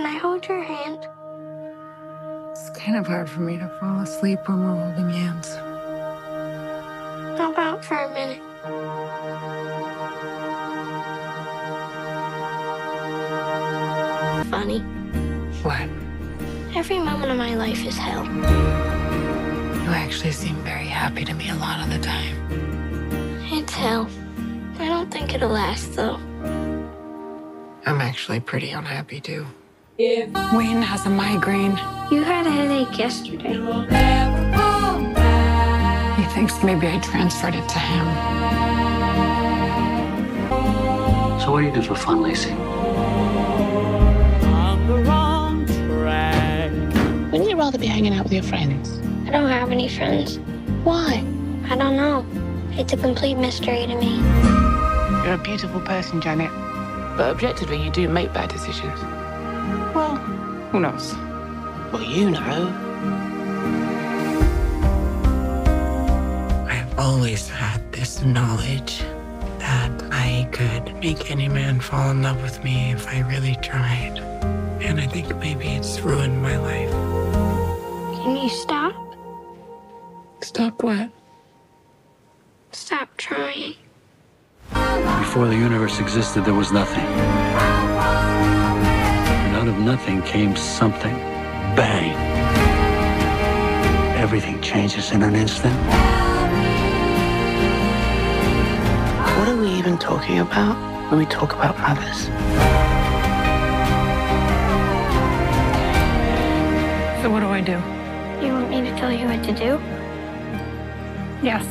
Can I hold your hand? It's kind of hard for me to fall asleep when we're holding hands. How about for a minute? Funny. What? Every moment of my life is hell. You actually seem very happy to me a lot of the time. It's hell. I don't think it'll last, though. I'm actually pretty unhappy too. Wayne has a migraine. You had a headache yesterday. He thinks maybe I transferred it to him. So what do you do for fun, Lacy? On the wrong track. Wouldn't you rather be hanging out with your friends? I don't have any friends. Why? I don't know. It's a complete mystery to me. You're a beautiful person, Janet. But objectively, you do make bad decisions. Well, who knows? Well, you know. I've always had this knowledge that I could make any man fall in love with me if I really tried. And I think maybe it's ruined my life. Can you stop? Stop what? Stop trying. Before the universe existed, there was nothing. And out of nothing came something. Bang. Everything changes in an instant. What are we even talking about when we talk about others? So what do I do? You want me to tell you what to do? Yes.